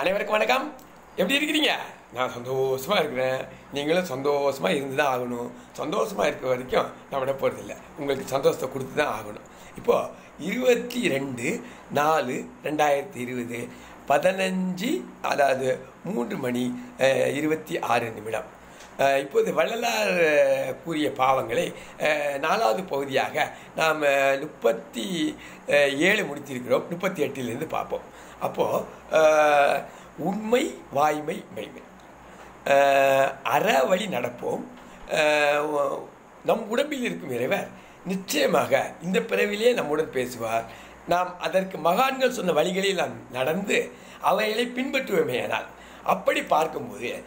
அனைவருக்கும் வணக்கம். எப்படி இருக்கிறீங்க? நான் சந்தோஷமா இருக்கிறேன். நீங்களும் சந்தோஷமாக இருந்து தான் ஆகணும். சந்தோஷமாக இருக்க வரைக்கும் நான் விட போகிறதில்ல உங்களுக்கு சந்தோஷத்தை கொடுத்து தான் ஆகணும். இப்போது இருபத்தி ரெண்டு நாலு ரெண்டாயிரத்தி இருபது பதினஞ்சு அதாவது மூன்று மணி இருபத்தி ஆறு நிமிடம். இப்போது வள்ளலார் கூறிய பாவங்களை நாலாவது பகுதியாக நாம் முப்பத்தி ஏழு முடித்திருக்கிறோம். முப்பத்தி எட்டிலிருந்து பார்ப்போம். அப்போது உண்மை வாய்மை மெய்மை. அற வழி நடப்போம். நம் உடம்பில் இருக்கும் இறைவர் நிச்சயமாக இந்த பிறவிலே நம்முடன் பேசுவார். நாம் அதற்கு மகான்கள் சொன்ன வழிகளில் நாம் நடந்து அவைகளை பின்பற்றுவோமேயானால் அப்படி பார்க்கும்போது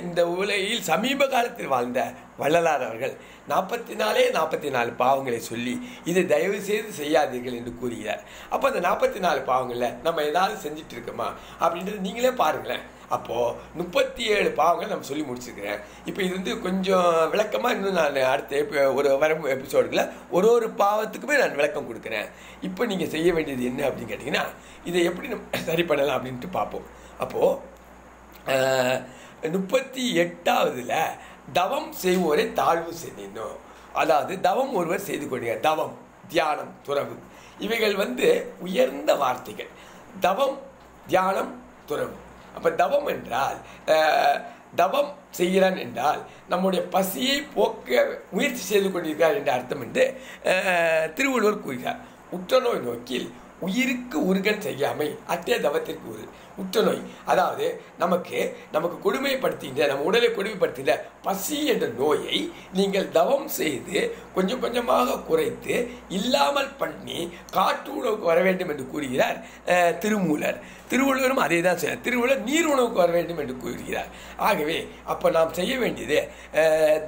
இந்த உலகில் சமீப காலத்தில் வாழ்ந்த வள்ளலார் அவர்கள் நாற்பத்தி நாலே நாற்பத்தி நாலு பாவங்களை சொல்லி இதை தயவு செய்து செய்யாதீர்கள் என்று கூறுகிறார். அப்போ அந்த நாற்பத்தி நாலு பாவங்களில் நம்ம ஏதாவது செஞ்சுட்டு இருக்கோமா அப்படின்றது நீங்களே பாருங்களேன். அப்போது முப்பத்தி ஏழு பாவங்கள் நம்ம சொல்லி முடிச்சிருக்கிறேன். இப்போ இது வந்து கொஞ்சம் விளக்கமாக இன்னும் நான் அடுத்த epi- ஒரு வரும் எபிசோடுகளில் ஒரு ஒரு பாவத்துக்குமே நான் விளக்கம் கொடுக்குறேன். இப்போ நீங்கள் செய்ய வேண்டியது என்ன அப்படின்னு கேட்டிங்கன்னா இதை எப்படி நம்ம சரி பண்ணலாம் அப்படின்ட்டு பார்ப்போம். அப்போது முப்பத்தி எட்டாவதுல தவம் செய்வோரை தாழ்வு செய்யணும் அதாவது தவம் ஒருவர் செய்து கொள்கிறார். தவம் தியானம் துறவு. இவைகள் வந்து உயர்ந்த வார்த்தைகள். தவம் தியானம் துறவு. அப்போ தவம் என்றால் தவம் செய்கிறான் என்றால் நம்முடைய பசியை போக்க முயற்சி செய்து கொண்டிருக்கிறார் என்ற அர்த்தம் என்று திருவள்ளுவர் கூறுகிறார். உற்றநோய் நோக்கில் உயிருக்கு உருகன் செய்யாமை. அத்தே தவத்திற்கு உரு. உற்றநோய். அதாவது நமக்கு நமக்கு கொடுமைப்படுத்துகின்ற நம்ம உடலை கொடுமைப்படுத்துகின்ற பசி என்ற நோயை நீங்கள் தவம் செய்து கொஞ்சம் கொஞ்சமாக குறைத்து இல்லாமல் பண்ணி காற்று உணவுக்கு வர வேண்டும் என்று கூறுகிறார் திருமூலர். திருவள்ளுவரும் அதே தான் செய்ய திருவள்ளுவர் நீர் உணவுக்கு வர வேண்டும் என்று கூறுகிறார். ஆகவே அப்போ நாம் செய்ய வேண்டியது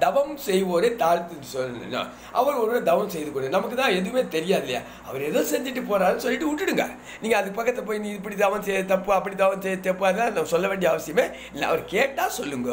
தவம் செய்வோரை தாழ்த்து சொல்லணும் அவர் ஒரு தவம் செய்து கொண்டு நமக்கு தான் எதுவுமே தெரியாது இல்லையா? அவர் ஏதோ செஞ்சுட்டு போகிறாருன்னு சொல்லிட்டு விட்டுடுங்க. நீங்கள் அதுக்கு பக்கத்தில் போய் நீ இப்படி தவம் செய்ய தப்பு அப்படி தவம் செய்ய தப்பு அதெல்லாம் நான் சொல்ல வேண்டிய அவசியமே இல்லை. அவர் கேட்டால் சொல்லுங்க.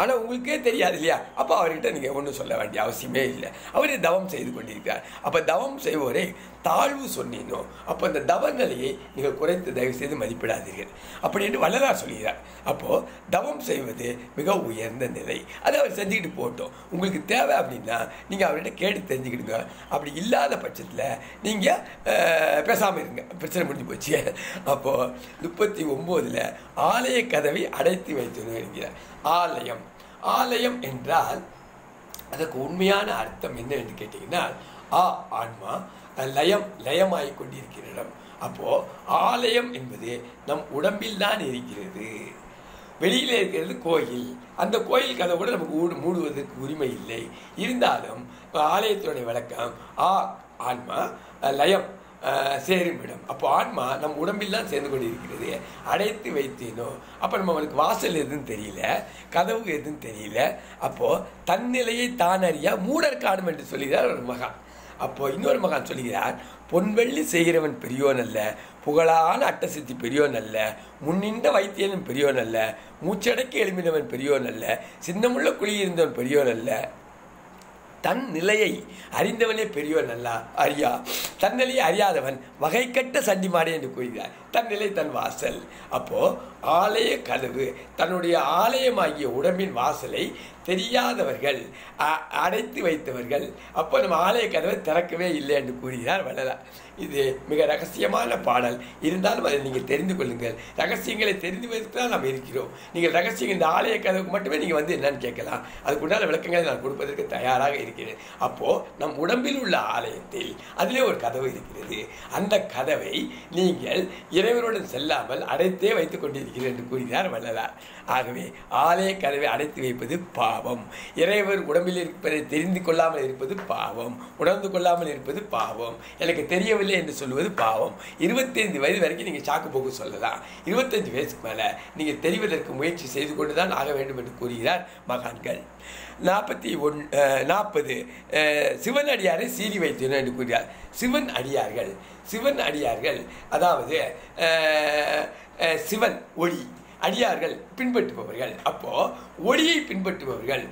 ஆனால் உங்களுக்கே தெரியாது இல்லையா? அப்போ அவர்கிட்ட நீங்கள் ஒன்றும் சொல்ல வேண்டிய அவசியமே இல்லை. அவரே தவம் செய்து கொண்டிருக்கிறார். அப்போ தவம் செய்வோரை தாழ்வு சொன்னீனோ அப்போ அந்த தவ நிலையை நீங்கள் குறைத்து தயவு செய்து மதிப்பிடாதீர்கள். அப்படி என்று வள்ளலார் சொல்கிறார். அப்போது தவம் செய்வது மிக உயர்ந்த நிலை. அதை அவர் செஞ்சுக்கிட்டு போட்டோம் உங்களுக்கு தேவை அப்படின்னா நீங்கள் அவர்கிட்ட கேட்டு தெரிஞ்சுக்கிடுங்க. அப்படி இல்லாத பட்சத்தில் நீங்கள் பேசாமல் இருங்க. பிரச்சனை முடிஞ்சு போச்சு. அப்போது முப்பத்தி ஒம்போதில் ஆலய கதவை அடைத்து வைத்து என்கிறார் ஆலயம். ஆலயம் என்றால் அதற்கு உண்மையான அர்த்தம் என்ன என்று கேட்டீங்கன்னா ஆ ஆன்மா லயம் லயமாகி கொண்டிருக்கிற இடம். அப்போ ஆலயம் என்பது நம் உடம்பில் தான் இருக்கிறது. வெளியில் இருக்கிறது கோயில். அந்த கோயில் கதை கூட நமக்கு ஊடு மூடுவதற்கு உரிமை இல்லை. இருந்தாலும் ஆலயத்தினுடைய விளக்கம் ஆ ஆன்மா லயம் சரி மேடம். அப்போ ஆன்மா நம் உடம்பில்லாம் சேர்ந்து கொண்டு இருக்கிறது அடைத்து வைத்தேனோ? அப்போ நம்ம அவனுக்கு வாசல் எதுவும் தெரியல. கதவு எதுன்னு தெரியல. அப்போது தன்னிலையை தானறியா மூடர் காணும் என்று சொல்கிறார் ஒரு மகான் அப்போ இன்னொரு மகான் சொல்கிறார் பொன்வெள்ளி செய்கிறவன் பெரியோன் அல்ல புகழான அட்டசித்தி பெரியோன் அல்ல முன்னின்ற வைத்தியனும் பெரியோன் அல்ல மூச்சடக்கி எழுப்பினவன் பெரியோன் அல்ல சின்னமுள்ள குழி இருந்தவன் பெரியோன் அல்ல. தன் நிலையை அறிந்தவனே பெரியவன் அல்லா அறியா. தன் நிலையை அறியாதவன் வகைக்கட்ட சண்டி மாடே என்று கூறுகிறார். தன் நிலை தன் வாசல். அப்போ ஆலய கதவு தன்னுடைய ஆலயமாகிய உடம்பின் வாசலை தெரியாதவர்கள் அ- அடைத்து வைத்தவர்கள் அப்போ நம்ம ஆலய கதவை திறக்கவே இல்லை என்று கூறுகிறார் வள்ளலார் இது மிக ரகசியமான பாடல். இருந்தாலும் அதை நீங்கள் தெரிந்து கொள்ளுங்கள். ரகசியங்களை தெரிந்து வைத்து தான் நாம் இருக்கிறோம். நீங்கள் ரகசியம் இந்த ஆலய கதவுக்கு மட்டுமே நீங்கள் வந்து என்னன்னு கேட்கலாம். அதுக்குண்டான விளக்கங்களை நான் கொடுப்பதற்கு தயாராக இருக்கிறேன். அப்போது நம் உடம்பில் உள்ள ஆலயத்தில் அதிலே ஒரு கதவு இருக்கிறது. அந்த கதவை நீங்கள் இறைவனுடன் செல்லாமல் அடைத்தே வைத்துக் கொண்டிருக்கிறேன் என்று கூறுகிறார் வள்ளலார் ஆகவே ஆலய கதவை அடைத்து வைப்பது பா பாவம். இறைவர் உடம்பில் இருப்பதை தெரிந்து கொள்ளாமல் இருப்பது பாவம். உணர்ந்து கொள்ளாமல் இருப்பது பாவம். எனக்கு தெரியவில்லை என்று சொல்வது பாவம். இருபத்தைந்து வயது வரைக்கும் நீங்கள் சாக்கு போக்கு சொல்லலாம். இருபத்தஞ்சு வயசுக்கு மேலே நீங்கள் தெரிவதற்கு முயற்சி செய்து கொண்டு தான் ஆக வேண்டும் என்று கூறுகிறார் மகான்கள். நாற்பத்தி ஒன் நாற்பது சிவன் அடியாரை சீறி வைத்தனர் என்று கூறுகிறார். சிவன் அடியார்கள். சிவன் அடியார்கள். அதாவது சிவன் ஒளி. அடியார்கள் பின்பற்றுபவர்கள். அப்போது ஒளியை பின்பற்றுபவர்கள்.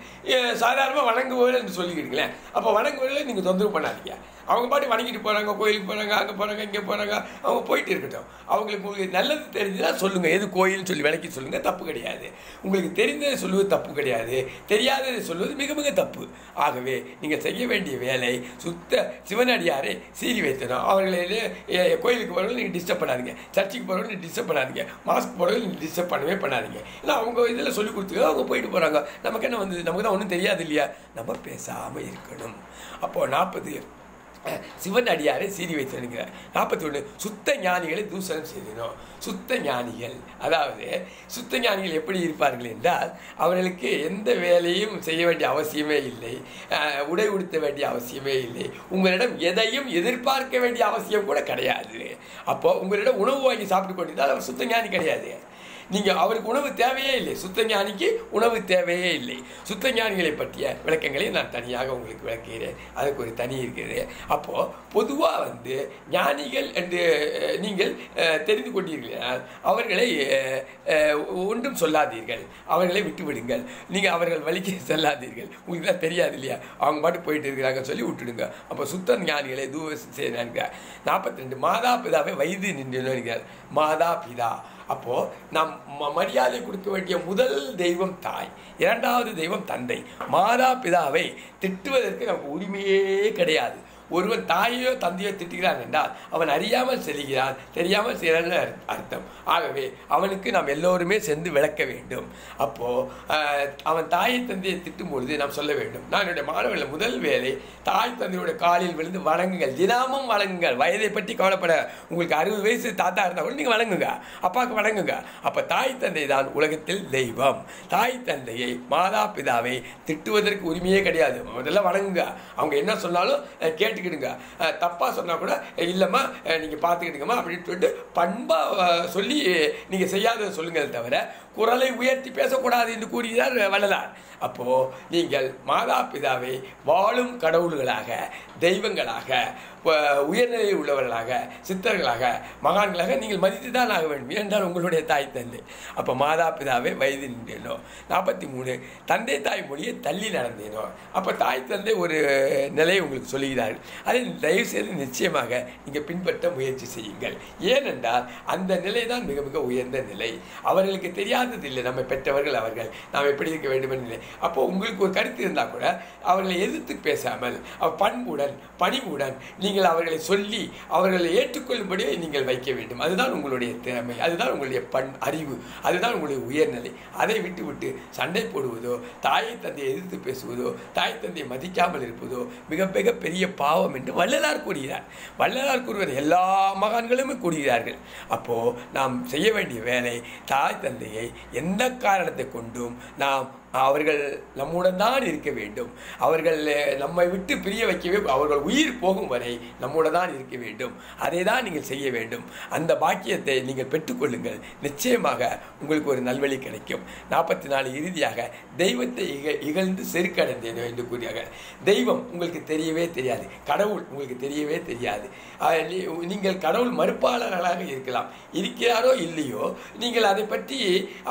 சாதாரணமாக வணங்குபவர்கள் என்று சொல்லிக்கிட்டீங்களேன் அப்போ வணங்குபவர்களை நீங்கள் தொந்தரவு பண்ணாதீங்க. அவங்க பாட்டு வணங்கிட்டு போகிறாங்க கோயிலுக்கு போகிறாங்க அங்கே போகிறாங்க இங்கே போகிறாங்க அவங்க போயிட்டு இருக்கட்டும். அவங்களுக்கு உங்களுக்கு நல்லது தெரிஞ்சுன்னா சொல்லுங்கள் எது கோயில்னு சொல்லி விளக்கி சொல்லுங்கள் தப்பு கிடையாது. உங்களுக்கு தெரிந்ததை சொல்லுவது தப்பு கிடையாது. தெரியாததை சொல்வது மிக மிக தப்பு. ஆகவே நீங்கள் செய்ய வேண்டிய வேலை சுத்த சிவனடியாரை சீறி வைத்தணும். அவர்களை கோயிலுக்கு போகிறவங்க நீங்கள் டிஸ்டர்ப் பண்ணாதீங்க. சர்ச்சுக்கு போகிறவங்க நீங்கள் டிஸ்டர்ப் பண்ணாதீங்க. மாஸ்க் போகிறவங்க நீங்கள் டிஸ்டர்ப் பண்ணவே பண்ணாதீங்க. ஏன்னா அவங்க இதில் சொல்லி கொடுத்து அவங்க போயிட்டு போகிறாங்க நமக்கு என்ன வந்து நமக்கு தான் ஒன்றும் தெரியாது இல்லையா? நம்ம பேசாமல் இருக்கணும். அப்போது நாற்பது சிவன் அடியாரை சீறி வைத்திருக்கிறார். நாற்பத்தி ஒன்று சுத்த ஞானிகளை தூசணம் செய்தினோம். சுத்த ஞானிகள். அதாவது சுத்த ஞானிகள் எப்படி இருப்பார்கள் என்றால் அவர்களுக்கு எந்த வேலையும் செய்ய வேண்டிய அவசியமே இல்லை. உடை உடுத்த வேண்டிய அவசியமே இல்லை. உங்களிடம் எதையும் எதிர்பார்க்க வேண்டிய அவசியம் கூட கிடையாது. அப்போ உங்களிடம் உணவு வாங்கி சாப்பிட்டு கொண்டிருந்தால் அவர் சுத்த ஞானி கிடையாது. நீங்கள் அவருக்கு உணவு தேவையே இல்லை. சுத்த ஞானிக்கு உணவு தேவையே இல்லை. சுத்த ஞானிகளை பற்றிய விளக்கங்களை நான் தனியாக உங்களுக்கு விளக்குகிறேன். அதுக்கு ஒரு தனி இருக்கிறது. அப்போது பொதுவாக வந்து ஞானிகள் என்று நீங்கள் தெரிந்து கொண்டீர்கள் அவர்களை ஒன்றும் சொல்லாதீர்கள். அவர்களை விட்டுவிடுங்கள். நீங்கள் அவர்கள் வழிக்கு செல்லாதீர்கள். உங்களுக்கு தான் தெரியாது இல்லையா? அவங்க பாட்டு போயிட்டு இருக்கிறாங்க சொல்லி விட்டுடுங்க. அப்போ சுத்த ஞானிகளை தூவ செய்கிறாங்க நாற்பத்தி ரெண்டு மாதா பிதாவை வயது நின்று மாதா பிதா. அப்போது நாம் ம- மரியாதை கொடுக்க வேண்டிய முதல் தெய்வம் தாய் இரண்டாவது தெய்வம் தந்தை மாதா பிதாவை திட்டுவதற்கு நமக்கு உரிமையே கிடையாது. ஒருவன் தாயையோ தந்தையோ திட்டுகிறான் என்றால் அவன் அறியாமல் செல்கிறான் தெரியாமல் செய்கிறான்னு அர்த்தம். ஆகவே அவனுக்கு நாம் எல்லோருமே சென்று விளக்க வேண்டும். அப்போ அவன் தாயை தந்தையை திட்டும் பொழுது நாம் சொல்ல வேண்டும். நான் என்னுடைய மாணவர்கள் முதல் வேலை தாய் தந்தையோட காலில் விழுந்து வணங்குங்கள். தினமும் வணங்குங்கள். வயதை பற்றி கவலைப்பட உங்களுக்கு அறுபது வயசு தாத்தா இருந்தால் கூட நீங்கள் வணங்குங்க. அப்பாவுக்கு வணங்குங்க. அப்போ தாய் தந்தை தான் உலகத்தில் தெய்வம். தாய் தந்தையை மாதா பிதாவை திட்டுவதற்கு உரிமையே கிடையாது. முதல்ல வணங்குங்க. அவங்க என்ன சொன்னாலும் கேட்டு கேட்டுக்கிடுங்க. தப்பாக சொன்னால் கூட இல்லைம்மா நீங்கள் பார்த்துக்கிடுங்கம்மா அப்படின்னு சொல்லிட்டு பண்பா சொல்லி நீங்கள் செய்யாததை சொல்லுங்கள் தவிர குரலை உயர்த்தி பேசக்கூடாது என்று கூறுகிறார் வள்ளலார். அப்போ நீங்கள் மாதா பிதாவை வாழும் கடவுள்களாக தெய்வங்களாக உயர்நிலையில் உள்ளவர்களாக சித்தர்களாக மகான்களாக நீங்கள் மதித்து தான் ஆக வேண்டும். என்றால் உங்களுடைய தாய் தந்தை. அப்போ மாதா பிதாவை வயது நின்றேனோ நாற்பத்தி மூணு தந்தை தாய் மொழியை தள்ளி நடந்தேனோ அப்போ தாய் தந்தை ஒரு நிலையை உங்களுக்கு சொல்லுகிறார்கள். அதை தயவு செய்து நிச்சயமாக நீங்கள் பின்பற்ற முயற்சி செய்யுங்கள். ஏனென்றால் அந்த நிலை தான் மிக மிக உயர்ந்த நிலை. அவர்களுக்கு தெரியாத இல்லை நம்ம பெற்றவர்கள் அவர்கள். நாம் எப்படி இருக்க வேண்டும் இல்லை அப்போது உங்களுக்கு ஒரு கருத்து இருந்தால் கூட அவர்களை எதிர்த்து பேசாமல் பண்புடன் பணிவுடன் நீங்கள் அவர்களை சொல்லி அவர்களை ஏற்றுக்கொள்ளும்படியே நீங்கள் வைக்க வேண்டும். அதுதான் உங்களுடைய திறமை. அதுதான் உங்களுடைய பண் அறிவு. அதுதான் உங்களுடைய உயர்நிலை. அதை விட்டுவிட்டு சண்டை போடுவதோ தாயை தந்தையை எதிர்த்து பேசுவதோ தாய் தந்தையை மதிக்காமல் இருப்பதோ மிக மிக பெரிய பாவம் என்று வள்ளலார் கூறுகிறார். வள்ளலார் கூறுவது எல்லா மகான்களுமே கூறுகிறார்கள். அப்போது நாம் செய்ய வேண்டிய வேலை தாய் தந்தையை எந்த காரணத்தை கொண்டும் நாம் அவர்கள் நம்முடன் தான் இருக்க வேண்டும். அவர்கள் நம்மை விட்டு பிரிய வைக்கவே அவர்கள் உயிர் போகும் வரை நம்முடன் தான் இருக்க வேண்டும். அதை தான் நீங்கள் செய்ய வேண்டும். அந்த பாக்கியத்தை நீங்கள் பெற்றுக்கொள்ளுங்கள். நிச்சயமாக உங்களுக்கு ஒரு நல்வழி கிடைக்கும். நாற்பத்தி நாலு இறுதியாக தெய்வத்தை இக இகழ்ந்து செருக்கடைந்தேன் என்று கூறியார்கள் தெய்வம் உங்களுக்கு தெரியவே தெரியாது. கடவுள் உங்களுக்கு தெரியவே தெரியாது. நீங்கள் கடவுள் மறுப்பாளர்களாக இருக்கலாம். இருக்கிறாரோ இல்லையோ நீங்கள் அதை பற்றி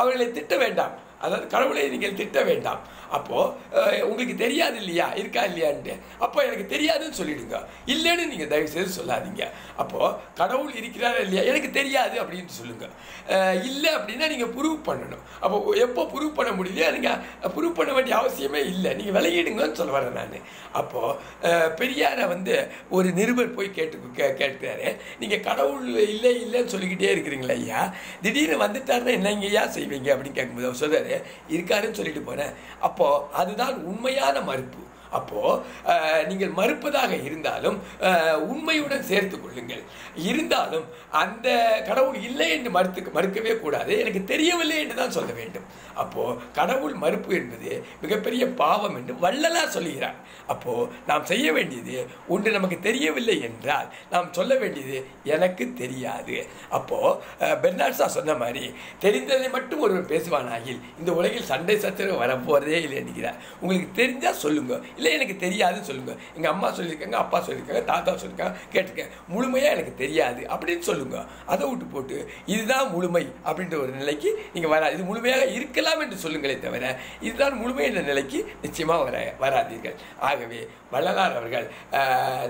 அவர்களை திட்ட வேண்டாம். அதாவது கடவுளை நீங்கள் திட்ட வேண்டாம். அப்போது உங்களுக்கு தெரியாது இல்லையா? இருக்கா இல்லையான்ட்டு. அப்போ எனக்கு தெரியாதுன்னு சொல்லிடுங்க. இல்லைன்னு நீங்கள் தயவு செய்து சொல்லாதீங்க. அப்போது கடவுள் இருக்கிறாரா இல்லையா? எனக்கு தெரியாது அப்படின்னு சொல்லுங்கள் இல்லை அப்படின்னா நீங்கள் ப்ரூவ் பண்ணணும். அப்போ எப்போ ப்ரூவ் பண்ண முடியலையோ நீங்கள் ப்ரூவ் பண்ண வேண்டிய அவசியமே இல்லை. நீங்கள் விளையிடுங்கன்னு சொல்ல வரேன் நான். அப்போது பெரியாரை வந்து ஒரு நிருபர் போய் கேட்டு கே கேட்கிறாரு நீங்கள் கடவுள் இல்லை இல்லைன்னு சொல்லிக்கிட்டே இருக்கிறீங்களா ஐயா. திடீர்னு வந்துட்டாருன்னா என்னங்கய்யா செய்வீங்க அப்படின்னு கேட்கும்போது அவர் சொல்கிறாரு இருக்காருன்னு சொல்லிட்டு போனேன். அப்போ அதுதான் உண்மையான மறுப்பு. அப்போது நீங்கள் மறுப்பதாக இருந்தாலும் உண்மையுடன் சேர்த்து கொள்ளுங்கள். இருந்தாலும் அந்த கடவுள் இல்லை என்று மறுத்து மறுக்கவே கூடாது. எனக்கு தெரியவில்லை என்று தான் சொல்ல வேண்டும். அப்போது கடவுள் மறுப்பு என்பது மிகப்பெரிய பாவம் என்று வள்ளலார் சொல்லுகிறார் அப்போது நாம் செய்ய வேண்டியது ஒன்று நமக்கு தெரியவில்லை என்றால் நாம் சொல்ல வேண்டியது எனக்கு தெரியாது. அப்போது பெர்னாட்ஸா சொன்ன மாதிரி தெரிந்ததை மட்டும் ஒருவர் பேசுவானாகில் இந்த உலகில் சண்டை சச்சரவு வரப்போகிறதே இல்லை என்கிறார். உங்களுக்கு தெரிஞ்சால் சொல்லுங்க இல்லை எனக்கு தெரியாதுன்னு சொல்லுங்க. எங்கள் அம்மா சொல்லியிருக்காங்க அப்பா சொல்லியிருக்காங்க தாத்தா சொல்லியிருக்காங்க கேட்டிருக்கேன். முழுமையாக எனக்கு தெரியாது அப்படின்னு சொல்லுங்க. அதை விட்டு போட்டு இதுதான் முழுமை அப்படின்ற ஒரு நிலைக்கு நீங்கள் வராது இது முழுமையாக இருக்கலாம் என்று சொல்லுங்களே தவிர இதுதான் முழுமை என்ற நிலைக்கு நிச்சயமாக வர வராதீர்கள். ஆகவே வள்ளலார் அவர்கள்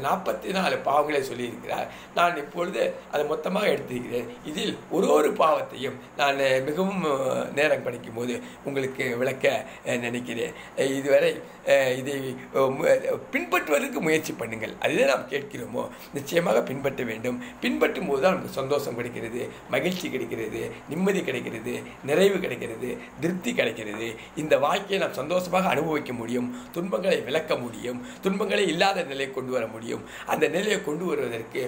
நாற்பத்தி நாலு பாவங்களை சொல்லியிருக்கிறார். நான் இப்பொழுது அதை மொத்தமாக எடுத்திருக்கிறேன் இதில் ஒரு ஒரு பாவத்தையும் நான் மிகவும் நேரம் கிடைக்கும் போது உங்களுக்கு விளக்க நினைக்கிறேன். இதுவரை இதை பின்பற்றுவதற்கு முயற்சி பண்ணுங்கள். அதுதான் நாம் கேட்கிறோமோ? நிச்சயமாக பின்பற்ற வேண்டும். பின்பற்றும் போது தான் நமக்கு சந்தோஷம் கிடைக்கிறது மகிழ்ச்சி கிடைக்கிறது நிம்மதி கிடைக்கிறது நிறைவு கிடைக்கிறது திருப்தி கிடைக்கிறது. இந்த வாழ்க்கையை நாம் சந்தோஷமாக அனுபவிக்க முடியும் துன்பங்களை விளக்க முடியும் துன்பங்களை இல்லாத நிலையை கொண்டு வர முடியும். அந்த நிலையை கொண்டு வருவதற்கு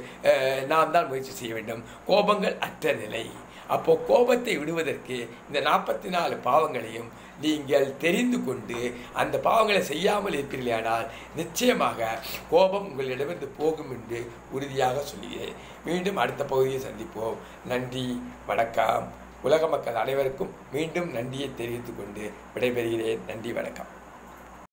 நாம் தான் முயற்சி செய்ய வேண்டும். கோபங்கள் அற்ற நிலை. அப்போ கோபத்தை விடுவதற்கு இந்த நாற்பத்தி நாலு பாவங்களையும் நீங்கள் தெரிந்து கொண்டு அந்த பாவங்களை செய்யாமல் இருப்பீர்களானால் நிச்சயமாக கோபம் உங்களிடமிருந்து போகும் என்று உறுதியாக சொல்கிறேன் மீண்டும் அடுத்த பகுதியை சந்திப்போம். நன்றி வணக்கம். உலக மக்கள் அனைவருக்கும் மீண்டும் நன்றியை தெரிவித்துக் கொண்டு விடைபெறுகிறேன். நன்றி வணக்கம்.